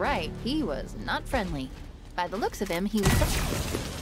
Right, He was not friendly. By the looks of him, he was...